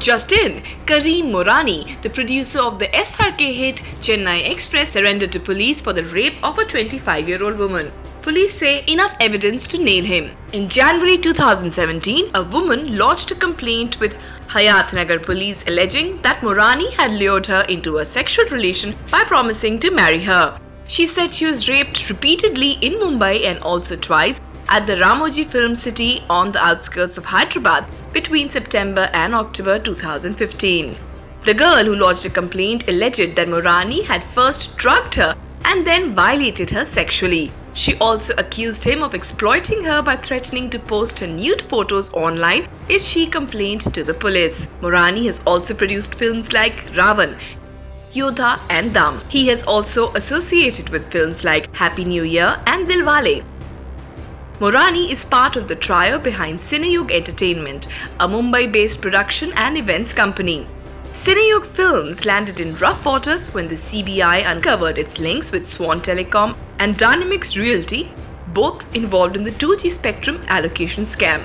Just in, Karim Morani, the producer of the SRK hit Chennai Express, surrendered to police for the rape of a 25 year old woman. Police say enough evidence to nail him. In January 2017, a woman lodged a complaint with Hayat Nagar police alleging that Morani had lured her into a sexual relation by promising to marry her. She said she was raped repeatedly in Mumbai and also twice at the Ramoji Film City on the outskirts of Hyderabad between September and October 2015. The girl who lodged a complaint alleged that Morani had first drugged her and then violated her sexually. She also accused him of exploiting her by threatening to post her nude photos online if she complained to the police. Morani has also produced films like Ravan, Yodha and Dum. He has also associated with films like Happy New Year and Dilwale. Morani is part of the trio behind Cineyug Entertainment, a Mumbai-based production and events company. Cineyug Films landed in rough waters when the CBI uncovered its links with Swan Telecom and Dynamix Realty, both involved in the 2G spectrum allocation scam.